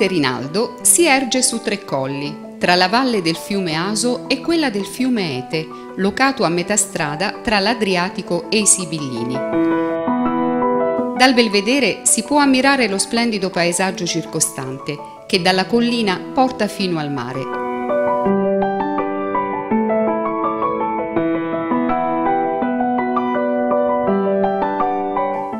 Monte Rinaldo si erge su tre colli, tra la valle del fiume Aso e quella del fiume Ete, locato a metà strada tra l'Adriatico e i Sibillini. Dal belvedere si può ammirare lo splendido paesaggio circostante, che dalla collina porta fino al mare.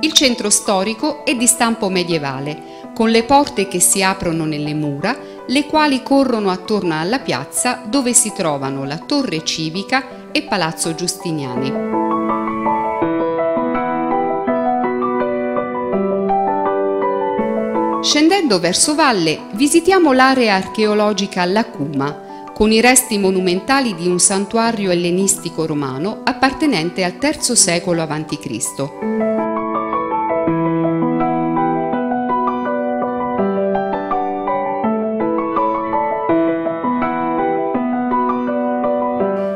Il centro storico è di stampo medievale, con le porte che si aprono nelle mura, le quali corrono attorno alla piazza dove si trovano la torre civica e Palazzo Giustiniani. Scendendo verso valle visitiamo l'area archeologica Lacuma, con i resti monumentali di un santuario ellenistico romano appartenente al III secolo a.C.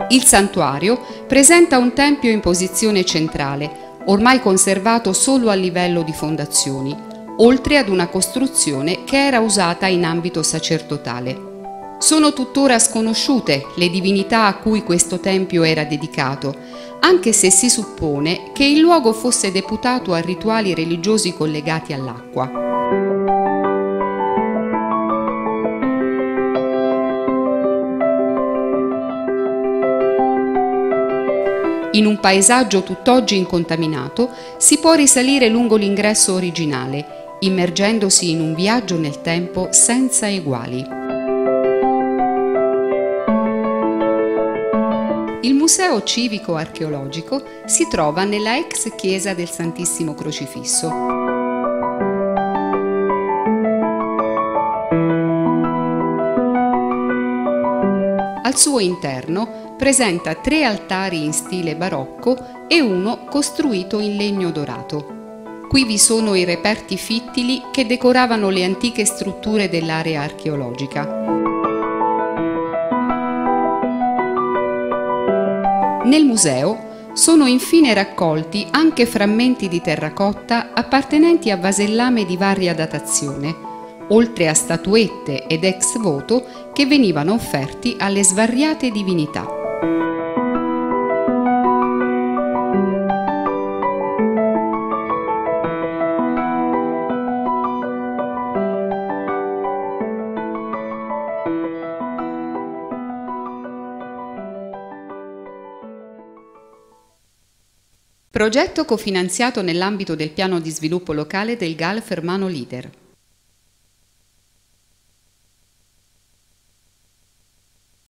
Il santuario presenta un tempio in posizione centrale, ormai conservato solo a livello di fondazioni, oltre ad una costruzione che era usata in ambito sacerdotale. Sono tuttora sconosciute le divinità a cui questo tempio era dedicato, anche se si suppone che il luogo fosse deputato a rituali religiosi collegati all'acqua. In un paesaggio tutt'oggi incontaminato si può risalire lungo l'ingresso originale, immergendosi in un viaggio nel tempo senza eguali. Il Museo Civico Archeologico si trova nella ex chiesa del Santissimo Crocifisso. Al suo interno presenta tre altari in stile barocco e uno costruito in legno dorato. Qui vi sono i reperti fittili che decoravano le antiche strutture dell'area archeologica. Nel museo sono infine raccolti anche frammenti di terracotta appartenenti a vasellame di varia datazione, oltre a statuette ed ex voto che venivano offerti alle svariate divinità. Progetto cofinanziato nell'ambito del piano di sviluppo locale del GAL Fermano Leader.